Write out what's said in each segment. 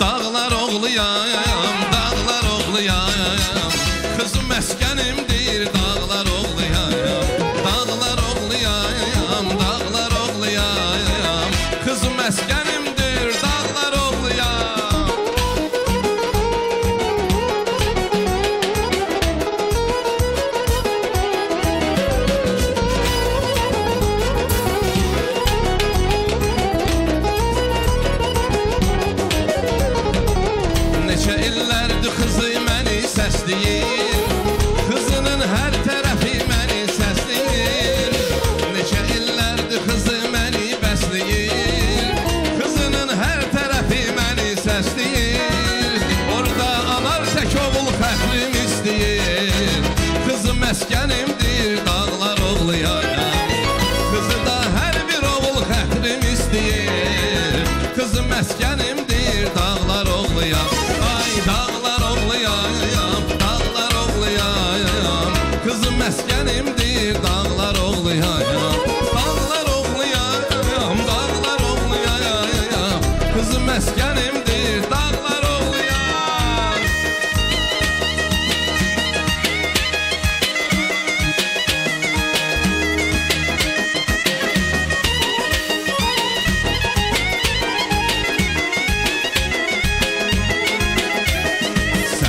Dağlar dağlar məskənimdir dağlar oğluyam Ay dağlar oğluyayam, dağlar oğluyayam Qızım məskənimdir dağlar oğluyayam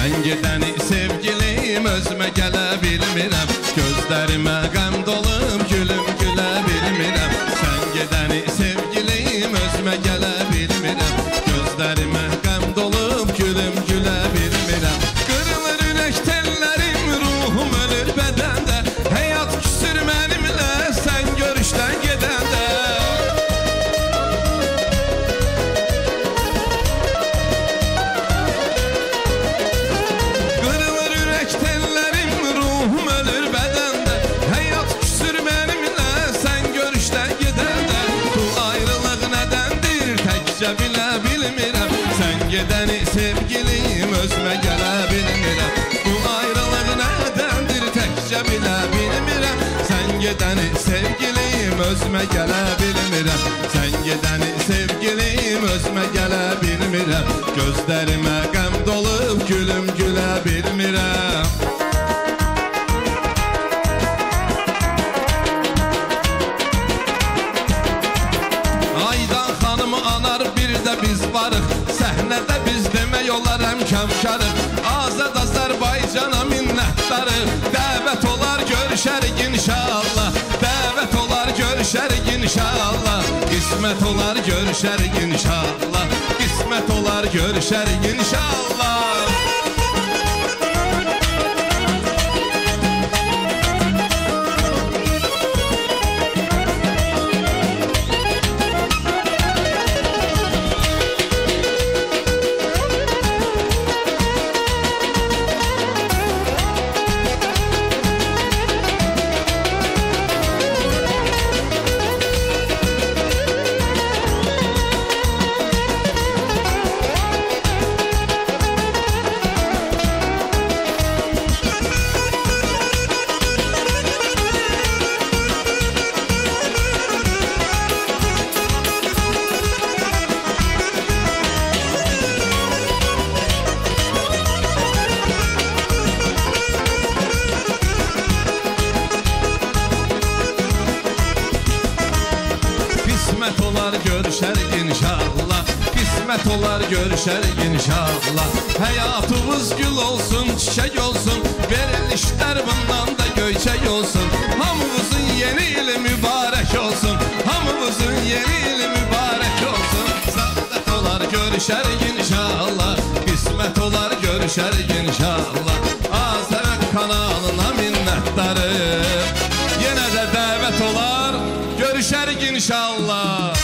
Sən gedəni sevgilim özümə gələ bilmirəm Gözlərimə qəm gedəni sevgilim, özümə gələ bilmirəm Bu ayrılıq nədəndir, təkcə bilə bilmirəm Sən gedəni sevgilim, özümə gələ bilmirəm Sən gedəni sevgilim, özümə gələ bilmirəm Gözlərimə qəm dolub, gülüm gülə bilmirəm biz Səhnədə biz demək olar həmkəmkarıq Azad Azərbaycana minnətdarıq Dəvət olar görüşərik inşallah Dəvət olar görüşərik inşallah. Qismət olar görüşərik inşallah Qismət olar görüşərik inşallah olar görüşərik inşallah. Qismət olar görüşərik inşallah. Həyatımız gül olsun, çiçək olsun. Verilişlər bundan da göyçək olsun. Hamımızın yeni ili mübarək olsun. Hamımızın yeni ili mübarək olsun. Saadət olar görüşərik inşallah. Qismət olar görüşərik inşallah. Azərət kanalına minnətdarım Yenə də dəvət olar Görüşərik inşallah